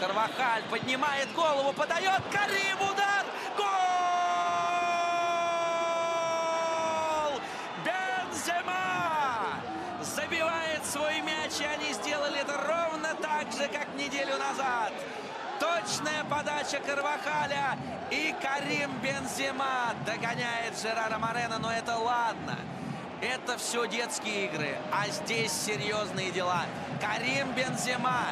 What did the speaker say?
Карвахаль поднимает голову, подает. Карим удар. Гол! Бензема забивает свой мяч, и они сделали это ровно так же, как неделю назад. Точная подача Карвахаля и Карим Бензема догоняет Жерара Морена, но это ладно. Это все детские игры, а здесь серьезные дела. Карим Бензема